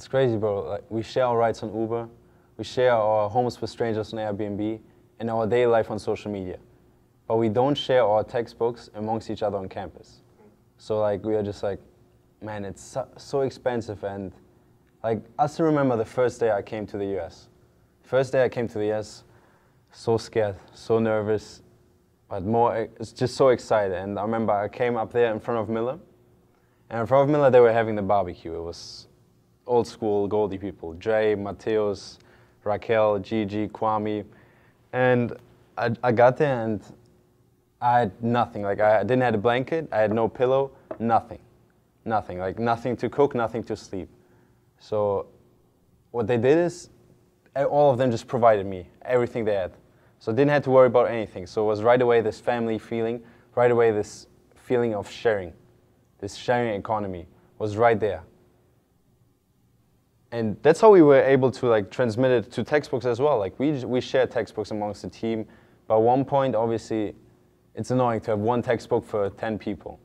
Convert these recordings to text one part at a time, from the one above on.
It's crazy, bro. Like we share our rides on Uber, we share our homes with strangers on Airbnb, and our daily life on social media. But we don't share our textbooks amongst each other on campus. So like we are just like, man, it's so, so expensive and like I still remember the first day I came to the US. First day I came to the US, so scared, so nervous, but more, it's just so excited. And I remember I came up there in front of Miller, and in front of Miller they were having the barbecue. It was old school Goldey people, Jay, Mateos, Raquel, Gigi, Kwame, and I, I got there and I had nothing. Like I didn't have a blanket, I had no pillow, nothing, nothing. Like nothing to cook, nothing to sleep. So what they did is all of them just provided me everything they had. So I didn't have to worry about anything. So it was right away this family feeling, right away this feeling of sharing, this sharing economy was right there. And that's how we were able to like transmit it to textbooks as well. Like we, we share textbooks amongst the team. But at one point, obviously, it's annoying to have one textbook for 10 people.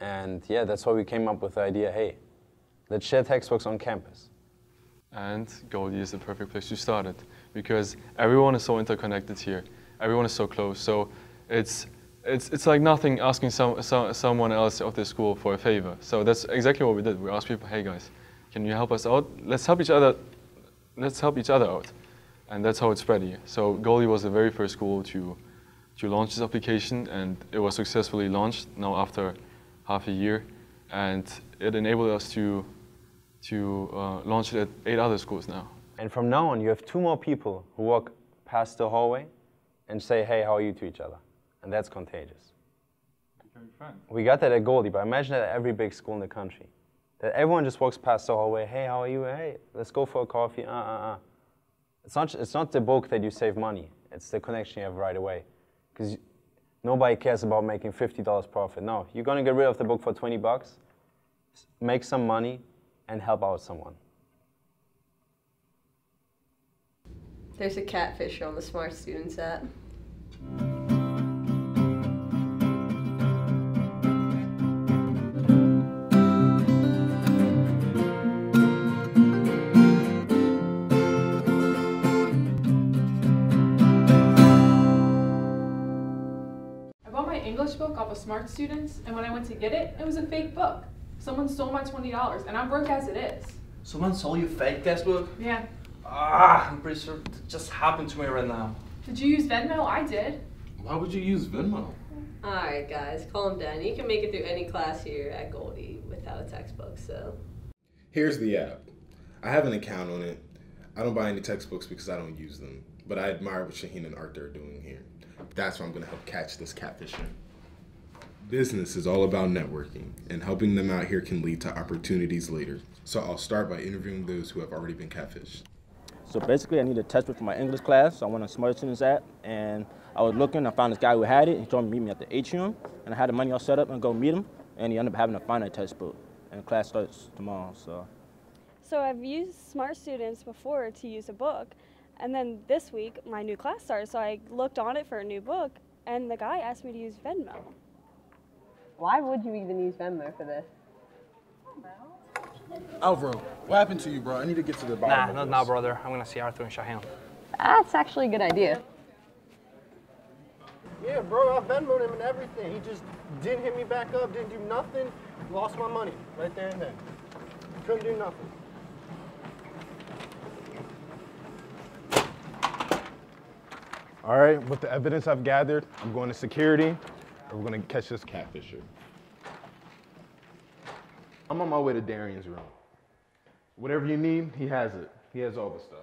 And yeah, that's why we came up with the idea, hey, let's share textbooks on campus. And Goldey is the perfect place to start it because everyone is so interconnected here. Everyone is so close. So it's, it's, it's like nothing asking some, some, someone else of the school for a favor. So that's exactly what we did. We asked people, hey guys, can you help us out? Let's help each other. Let's help each other out. And that's how it spread here. So Goldey was the very first school to, to launch this application and it was successfully launched now after half a year. And it enabled us to to uh, launch it at eight other schools now. And from now on, you have two more people who walk past the hallway and say, hey, how are you to each other? And that's contagious. We got that at Goldey, but imagine that at every big school in the country. That everyone just walks past the hallway, hey, how are you? Hey, let's go for a coffee. Uh, uh, uh. It's not, it's not the book that you save money. It's the connection you have right away. Because nobody cares about making $50 profit. No, you're going to get rid of the book for 20 bucks, make some money, and help out someone. There's a catfish on the Smart Students app. Smart Students, and when I went to get it, it was a fake book. Someone stole my $20, and I'm broke as it is. Someone stole your fake textbook? Yeah. Ah, I'm pretty sure it just happened to me right now. Did you use Venmo? I did. Why would you use Venmo? Alright guys, calm down. You can make it through any class here at Goldey without a textbook, so. Here's the app. I have an account on it. I don't buy any textbooks because I don't use them. But I admire what Chahin and Artur are doing here. That's why I'm gonna help catch this catfisher. Business is all about networking, and helping them out here can lead to opportunities later. So I'll start by interviewing those who have already been catfished. So basically, I need a textbook for my English class. So I went on Smart Students app, and I was looking. I found this guy who had it. He told me to meet me at the atrium, and I had the money all set up and go meet him. And he ended up having to find a textbook, and class starts tomorrow. So. So I've used Smart Students before to use a book, and then this week my new class started. So I looked on it for a new book, and the guy asked me to use Venmo. Why would you even use Venmo for this? Alvaro, what happened to you, bro? I need to get to the bottom Nah, of not this. now, brother. I'm gonna see Artur and Chahin. That's actually a good idea. Yeah, bro, I Venmoed him and everything. He just didn't hit me back up, didn't do nothing, lost my money right there and then. Couldn't do nothing. All right, with the evidence I've gathered, I'm going to security, and we're gonna catch this catfisher. I'm on my way to Darian's room. Whatever you need, he has it. He has all the stuff.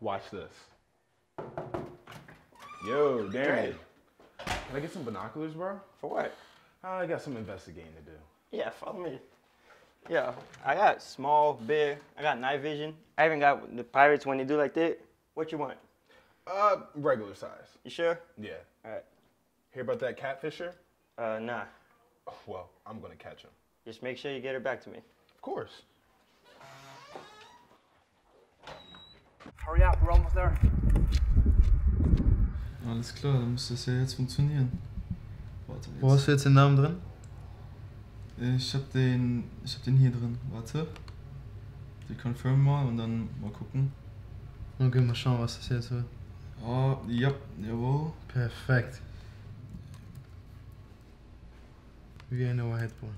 Watch this. Yo, Darian. Can I get some binoculars, bro? For what? Uh, I got some investigating to do. Yeah, follow me. Yeah, I got small, big. I got night vision. I even got the pirates when they do like that. What you want? Uh, regular size. You sure? Yeah. All right. Hear about that catfisher? Uh, nah. Oh, well, I'm gonna catch him. Just make sure you get her back to me. Of course. Hurry up, we're almost there. Alles klar, dann muss das ja jetzt funktionieren. Warte, Wo hast du jetzt den Namen drin? Ich hab den, ich hab den hier drin. Warte. Die confirm mal und dann mal gucken. Okay, mal schauen, was das jetzt wird. Ah, ja, jawohl. Perfekt. Wie eine Whiteboard.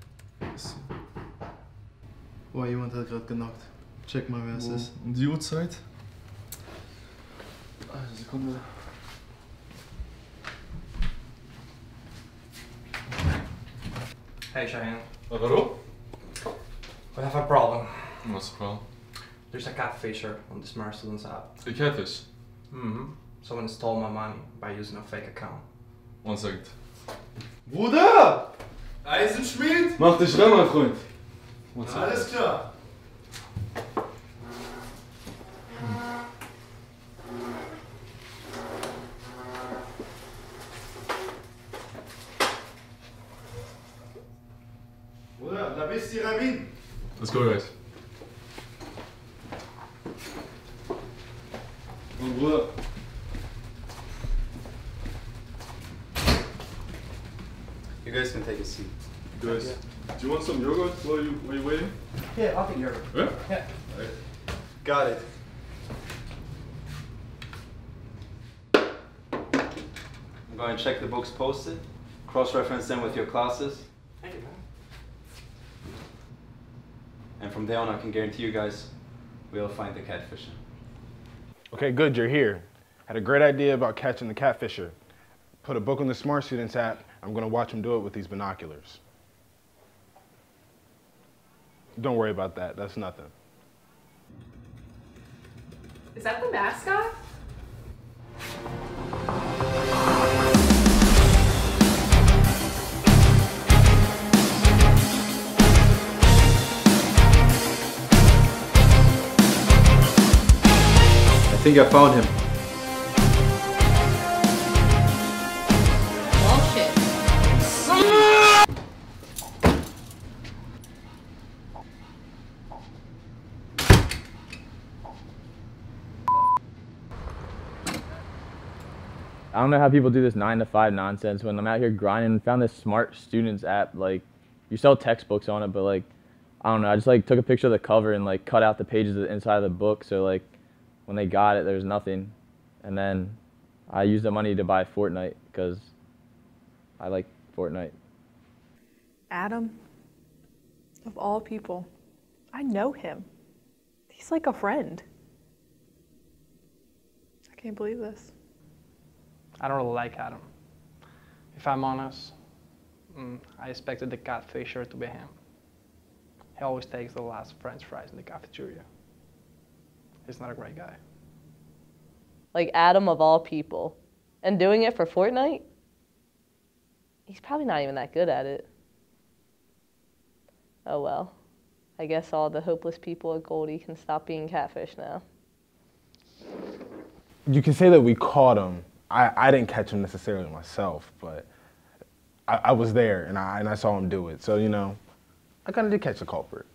Oh, jemand hat gerade genockt. Check mal, wer es ist. Um die Uhrzeit? Eine Sekunde. Hey Cheyenne. Hallo? We have a problem. What's the problem? There's a catfisher on the Smart Students app. A catfish? Mm-hmm. Someone stole my money by using a fake account. One second. Bruder! Eisenschmied? Mach dich ran, mein Freund. One second. Alles klar. Bruder, da bist du Ramin. Let's go, guys. Oh, Bruder. Guys can take a seat. Guys, do you want some yogurt while you while you waiting? Yeah, I'll take your. Yeah. Yeah. Got it. I'm going to check the books posted, cross-reference them with your classes, Thank you, man. and from there on I can guarantee you guys we'll find the catfisher. Okay, good, you're here. Had a great idea about catching the catfisher. Put a book on the Smart Students app. I'm gonna watch him do it with these binoculars. Don't worry about that, that's nothing. Is that the mascot? I think I found him. I don't know how people do this nine to five nonsense when I'm out here grinding. Found this smart students app. Like, you sell textbooks on it, but like, I don't know. I just like took a picture of the cover and like cut out the pages of the inside of the book. So like, when they got it, there was nothing. And then I used the money to buy Fortnite because I like Fortnite. Adam, of all people, I know him. He's like a friend. I can't believe this. I don't really like Adam. If I'm honest, mm, I expected the catfisher to be him. He always takes the last french fries in the cafeteria. He's not a great guy. Like Adam of all people. And doing it for Fortnite? He's probably not even that good at it. Oh well. I guess all the hopeless people at Goldey can stop being catfish now. You can say that we caught him. I, I didn't catch him necessarily myself, but I, I was there and I, and I saw him do it. So, you know, I kind of did catch the culprit.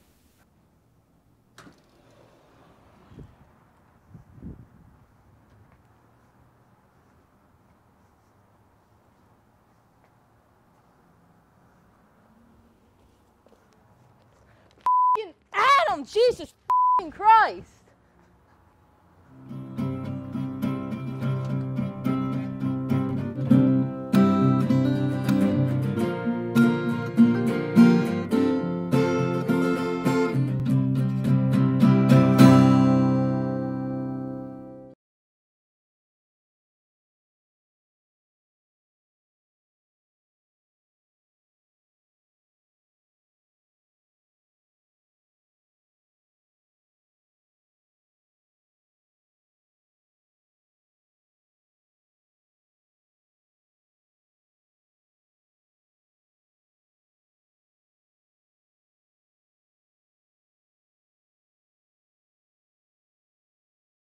Adam, Jesus Christ!